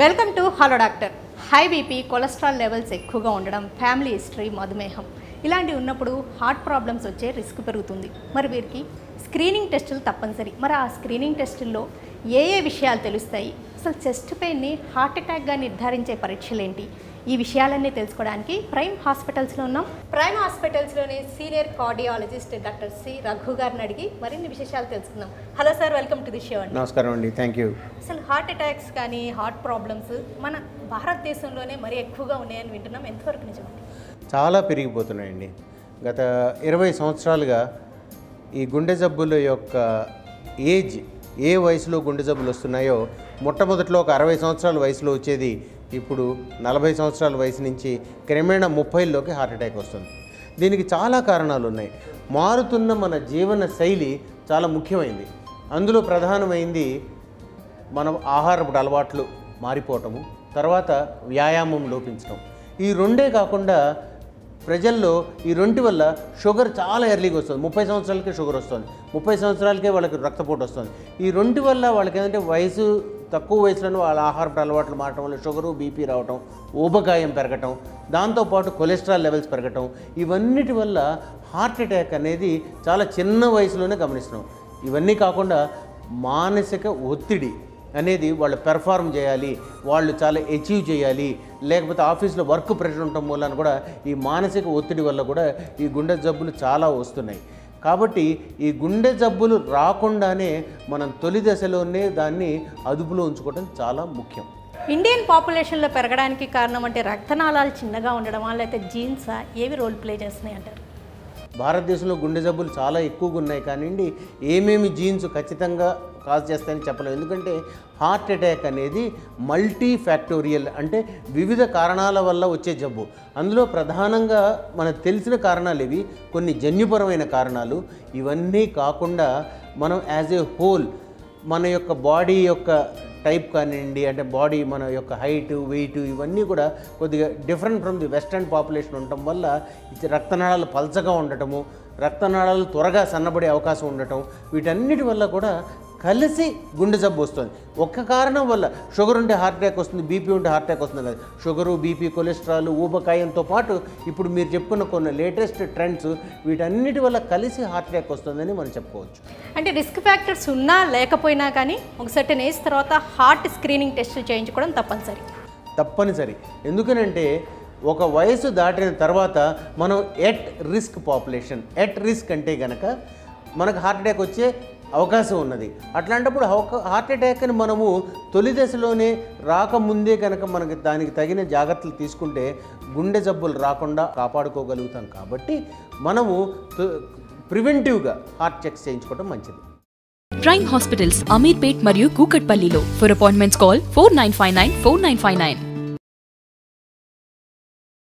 Welcome to hello doctor. High BP cholesterol levels ఎక్కువగా ఉండడం family history మధుమేహం. ఇలాంటివి ఉన్నప్పుడు హార్ట్ ప్రాబ్లమ్స్ వచ్చే రిస్క్ పెరుగుతుంది. మరి వీరికి స్క్రీనింగ్ టెస్టులు తప్పనిసరి. మరి ఆ స్క్రీనింగ్ టెస్టుల్లో ఏ ఏ విషయాలు తెలుస్తాయి? అసలు చెస్ట్ పెయిన్ని హార్ట్ అటాక్గా నిర్ధారించే పరీక్షలు ఏంటి ఈ విషయాలన్నీ తెలుసుకోవడానికి ప్రైమ్ హాస్పిటల్స్లో ఉన్నాం. Prime హాస్పిటల్స్లోని senior cardiologist doctor C Raghu గారిని అడిగి మరిన్ని విశేషాలు తెలుసుకుందాం. Hello sir welcome to the show అండి. నమస్కారం అండి థ్యాంక్ యూ. అసలు హార్ట్ అటాక్స్ కానీ హార్ట్ ప్రాబ్లమ్స్ మన భారతదేశంలోనే మరీ ఎక్కువగా ఉన్నాయని వింటున్నాం. ఎంతవరకు నిజమండి చాలా పెరిగిపోతున్నాయండి. గత ఇరవై సంవత్సరాలుగా ఈ గుండె జబ్బుల యొక్క ఏజ్ ఏ వయసులో గుండె జబ్బులు వస్తున్నాయో మొట్టమొదట్లో ఒక అరవై సంవత్సరాల వయసులో వచ్చేది ఇప్పుడు నలభై సంవత్సరాల వయసు నుంచి క్రమేణా ముప్పైల్లోకి హార్ట్అటాక్ వస్తుంది. దీనికి చాలా కారణాలు ఉన్నాయి. మారుతున్న మన జీవన శైలి చాలా ముఖ్యమైంది. అందులో ప్రధానమైంది మన ఆహారపు అలవాట్లు మారిపోవటము తర్వాత వ్యాయామం లోపించడం ఈ రెండే కాకుండా ప్రజల్లో ఈ రెండు వల్ల షుగర్ చాలా ఎర్లీగా వస్తుంది. ముప్పై సంవత్సరాలకే షుగర్ వస్తుంది. ముప్పై సంవత్సరాలకే వాళ్ళకి రక్తపోటు వస్తుంది. ఈ రెండు వల్ల వాళ్ళకి ఏంటంటే వయసు తక్కువ వయసులోనే వాళ్ళ ఆహారపు అలవాట్లు మారటం వల్ల షుగరు బీపీ రావటం ఊబకాయం పెరగటం దాంతోపాటు కొలెస్ట్రాల్ లెవెల్స్ పెరగటం ఇవన్నిటి వల్ల హార్ట్ అటాక్ అనేది చాలా చిన్న వయసులోనే గమనిస్తున్నాం. ఇవన్నీ కాకుండా మానసిక ఒత్తిడి అనేది వాళ్ళు పెర్ఫార్మ్ చేయాలి వాళ్ళు చాలా అచీవ్ చేయాలి. లేకపోతే ఆఫీస్లో వర్క్ ప్రెషర్ ఉండటం మూలన కూడా ఈ మానసిక ఒత్తిడి వల్ల కూడా ఈ గుండె జబ్బులు చాలా వస్తున్నాయి. కాబట్టి ఈ గుండె జబ్బులు రాకుండానే మనం తొలి దశలోనే దాన్ని అదుపులో ఉంచుకోవడం చాలా ముఖ్యం. ఇండియన్ పాపులేషన్లో పెరగడానికి కారణం అంటే రక్తనాళాలు చిన్నగా ఉండడమా లేకపోతే జీన్సా ఏవి రోల్ ప్లే చేస్తున్నాయి అంటారు? భారతదేశంలో గుండె జబ్బులు చాలా ఎక్కువగా ఉన్నాయి. కానివ్వండి ఏమేమి జీన్స్ ఖచ్చితంగా కాజ్ చేస్తాయని చెప్పలేము ఎందుకంటే హార్ట్ అటాక్ అనేది మల్టీ ఫ్యాక్టోరియల్ అంటే వివిధ కారణాల వల్ల వచ్చే జబ్బు. అందులో ప్రధానంగా మనకు తెలిసిన కారణాలు ఇవి కొన్ని జన్యుపరమైన కారణాలు. ఇవన్నీ కాకుండా మనం యాజ్ ఏ హోల్ మన యొక్క బాడీ యొక్క టైప్ కానివ్వండి అంటే బాడీ మన యొక్క హైట్ వెయిట్ ఇవన్నీ కూడా కొద్దిగా different from the western population ఉండటం వల్ల రక్తనాళాలు పల్చగా ఉండటము రక్తనాళాలు త్వరగా సన్నబడే అవకాశం ఉండటం వీటన్నిటి వల్ల కూడా కలిసి గుండె జబ్బు వస్తుంది. ఒక్క కారణం వల్ల షుగర్ ఉంటే హార్ట్ అటాక్ వస్తుంది బీపీ ఉంటే హార్ట్ అటాక్ వస్తుంది కదా. షుగరు బీపీ కొలెస్ట్రాల్ ఊబకాయంతో పాటు ఇప్పుడు మీరు చెప్పుకున్న కొన్ని లేటెస్ట్ ట్రెండ్స్ వీటన్నిటి వల్ల కలిసి హార్ట్ అటాక్ వస్తుందని మనం చెప్పుకోవచ్చు. అంటే రిస్క్ ఫ్యాక్టర్స్ ఉన్నా లేకపోయినా కానీ ఒక సర్టెన్ ఏజ్ తర్వాత హార్ట్ స్క్రీనింగ్ టెస్టులు చేయించుకోవడం తప్పనిసరి. తప్పనిసరి. ఎందుకనంటే ఒక వయసు దాటిన తర్వాత మనం at risk population at risk అంటే గనక మనకు హార్ట్ అటాక్ వచ్చే అవకాశం ఉన్నది. అట్లాంటప్పుడు హార్ట్ అటాక్ని మనము తొలి దశలోనే రాకముందే కనుక మనకి దానికి తగిన జాగ్రత్తలు తీసుకుంటే గుండె జబ్బులు రాకుండా కాపాడుకోగలుగుతాం కాబట్టి మనము ప్రివెంటివ్గా హార్ట్ చెక్స్ చేయించుకోవడం మంచిది. ప్రైమ్ హాస్పిటల్స్ అమీర్పేట్ మరియు కూకట్పల్లిలో. For appointments call four nine five nine four nine five nine